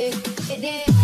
it, it, it.